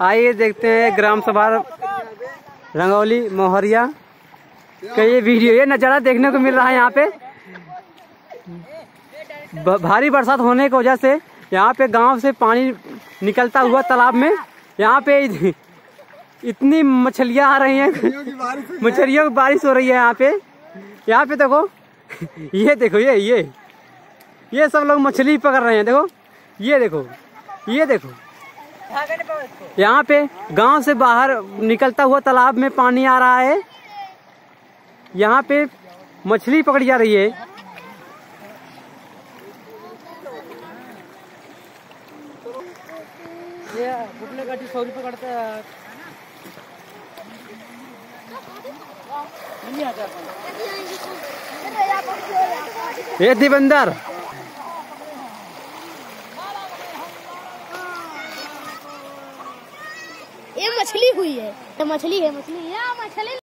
आइए देखते हैं ग्राम सभा रंगौली मोहरिया। का ये वीडियो, ये नज़ारा देखने को मिल रहा है यहाँ पे। भारी बरसात होने की वजह से यहाँ पे गाँव से पानी निकलता हुआ तालाब में यहाँ पे इतनी मछलियाँ आ रही हैं। मछलियों की बारिश हो रही है यहाँ पे। यहाँ पे देखो, ये देखो, ये ये। ये सब लोग मछली पकड़ रहे हैं, देखो। ये देखो ये देखो। यहाँ पे गाँव से बाहर निकलता हुआ तालाब में पानी आ रहा है। यहाँ पे मछली पकड़ी जा रही है। सौ रुपये पकड़ता है। ये दिवंदर ये मछली हुई है। ये मछली है मछली। या मछली।